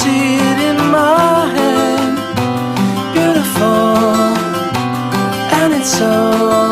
see it in my head. Beautiful, and it's so